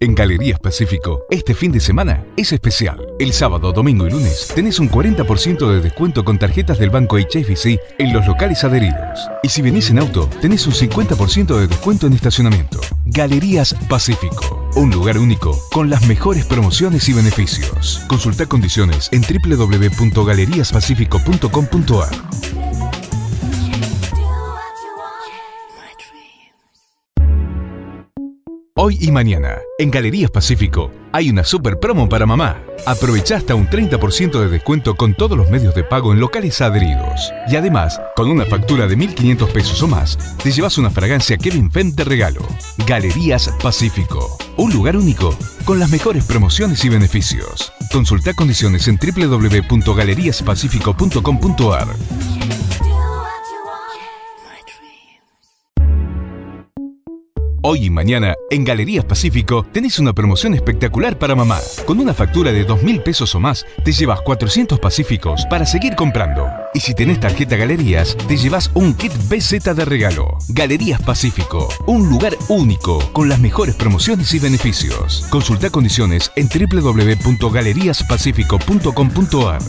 En Galerías Pacífico, este fin de semana es especial. El sábado, domingo y lunes tenés un 40% de descuento con tarjetas del banco HSBC en los locales adheridos. Y si venís en auto, tenés un 50% de descuento en estacionamiento. Galerías Pacífico, un lugar único con las mejores promociones y beneficios. Consulta condiciones en www.galeriaspacifico.com.ar. Hoy y mañana, en Galerías Pacífico, hay una super promo para mamá. Aprovecha hasta un 30% de descuento con todos los medios de pago en locales adheridos. Y además, con una factura de 1.500 pesos o más, te llevas una fragancia Kevin Fendt de regalo. Galerías Pacífico, un lugar único con las mejores promociones y beneficios. Consulta condiciones en www.galeriaspacifico.com.ar. Hoy y mañana, en Galerías Pacífico, tenés una promoción espectacular para mamá. Con una factura de 2 mil pesos o más, te llevas 400 pacíficos para seguir comprando. Y si tenés tarjeta Galerías, te llevas un kit BZ de regalo. Galerías Pacífico, un lugar único, con las mejores promociones y beneficios. Consulta condiciones en www.galeriaspacifico.com.ar.